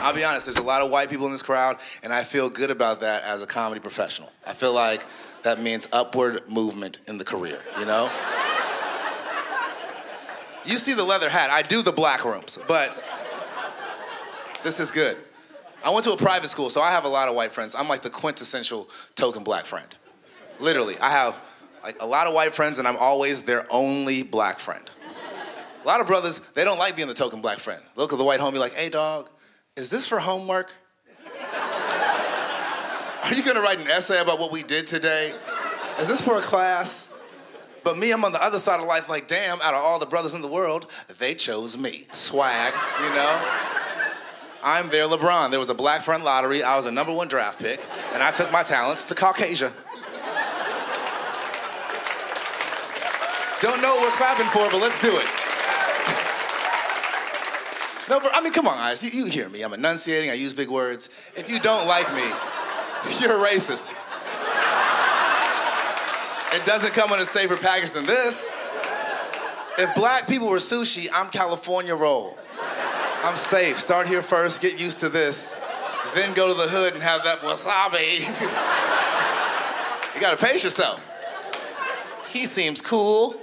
I'll be honest, there's a lot of white people in this crowd, and I feel good about that as a comedy professional. I feel like that means upward movement in the career, you know? You see the leather hat, I do the black rooms, but this is good. I went to a private school, so I have a lot of white friends. I'm like the quintessential token black friend. Literally, I have like a lot of white friends, and I'm always their only black friend. A lot of brothers, they don't like being the token black friend. Look at the white homie like, hey dog, is this for homework? Are you gonna write an essay about what we did today? Is this for a class? But me, I'm on the other side of life like, damn, out of all the brothers in the world, they chose me. Swag, you know? I'm their LeBron. There was a black friend lottery. I was a number one draft pick, and I took my talents to Caucasia. Don't know what we're clapping for, but let's do it. No, I mean, come on, guys. You, you hear me. I'm enunciating. I use big words. If you don't like me, you're a racist. It doesn't come in a safer package than this. If black people were sushi, I'm California roll. I'm safe. Start here first, get used to this, then go to the hood and have that wasabi. you gotta pace yourself. He seems cool.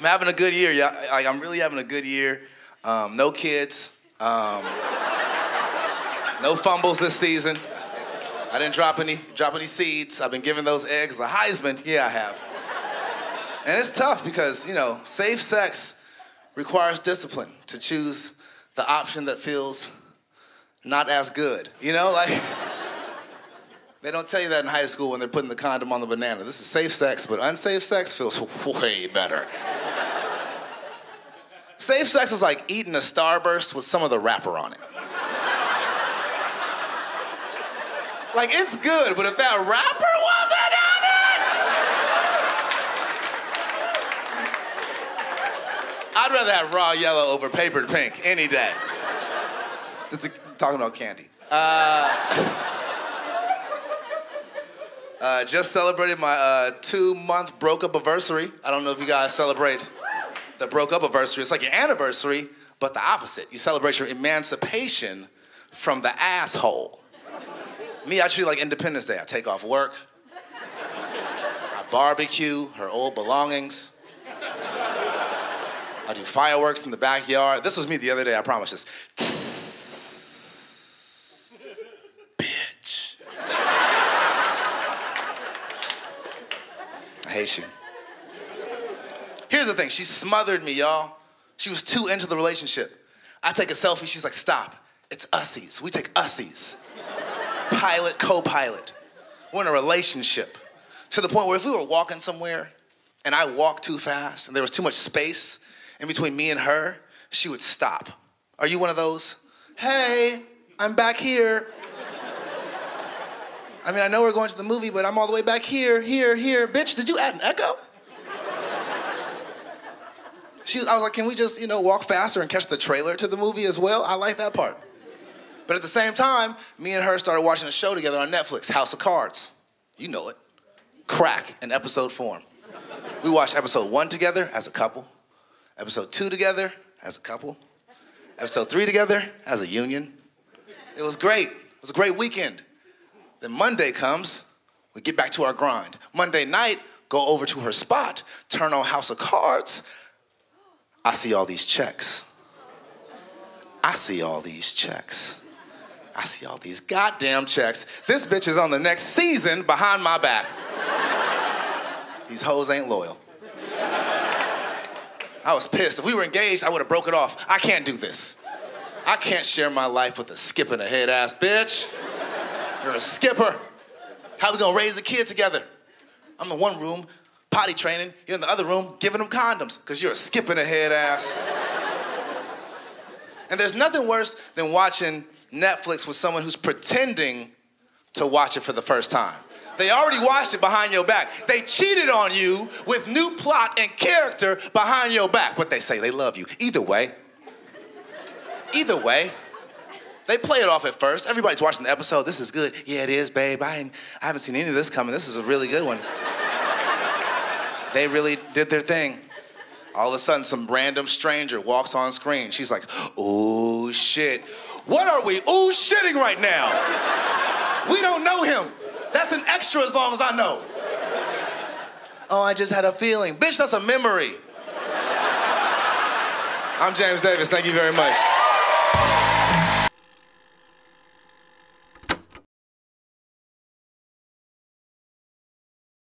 I'm having a good year, yeah. Like, I'm really having a good year. Um, no kids. Um, no fumbles this season. I didn't drop any drop any seeds. I've been giving those eggs the Heisman. Yeah, I have. And it's tough because you know safe sex requires discipline to choose the option that feels not as good. You know, like they don't tell you that in high school when they're putting the condom on the banana. This is safe sex, but unsafe sex feels way better. Safe sex is like eating a Starburst with some of the wrapper on it. like it's good, but if that wrapper wasn't on it, I'd rather have raw yellow over papered pink any day. This is talking about candy. Uh, uh, just celebrated my uh, two-month broke-up anniversary. I don't know if you guys celebrate the broke-up anniversary. It's like your anniversary, but the opposite. You celebrate your emancipation from the asshole. Me, I treat like Independence Day. I take off work. I barbecue her old belongings. I do fireworks in the backyard. This was me the other day, I promise this. Bitch. I hate you. Here's the thing she smothered me, y'all. She was too into the relationship. I take a selfie, she's like, stop. It's ussies. We take ussies pilot, co pilot. We're in a relationship to the point where if we were walking somewhere and I walked too fast and there was too much space in between me and her, she would stop. Are you one of those? Hey, I'm back here. I mean, I know we're going to the movie, but I'm all the way back here, here, here. Bitch, did you add an echo? She, I was like, can we just, you know, walk faster and catch the trailer to the movie as well? I like that part. But at the same time, me and her started watching a show together on Netflix, House of Cards. You know it. Crack in episode form. We watched episode one together as a couple, episode two together as a couple, episode three together as a union. It was great. It was a great weekend. Then Monday comes, we get back to our grind. Monday night, go over to her spot, turn on House of Cards. I see all these checks. I see all these checks. I see all these goddamn checks. This bitch is on the next season behind my back. these hoes ain't loyal. I was pissed. If we were engaged, I would have broke it off. I can't do this. I can't share my life with a skipping ahead ass bitch. You're a skipper. How we gonna raise a kid together? I'm in one room potty training. You're in the other room giving them condoms because you're a skipping ahead ass. and there's nothing worse than watching Netflix with someone who's pretending to watch it for the first time. They already watched it behind your back. They cheated on you with new plot and character behind your back, but they say they love you. Either way, either way, they play it off at first. Everybody's watching the episode. This is good. Yeah, it is, babe. I, I haven't seen any of this coming. This is a really good one. They really did their thing. All of a sudden, some random stranger walks on screen. She's like, oh shit. What are we ooh shitting right now? we don't know him. That's an extra as long as I know. Oh, I just had a feeling. Bitch, that's a memory. I'm James Davis. Thank you very much.